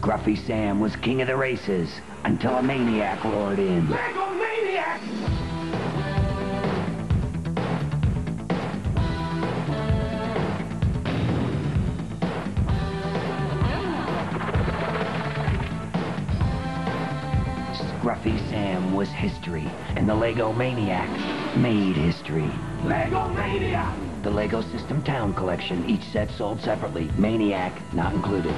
Scruffy Sam was king of the races until a maniac roared in. Lego Maniac! Scruffy Sam was history, and the Lego Maniac made history. Lego Maniac! The Lego System Town Collection, each set sold separately. Maniac not included.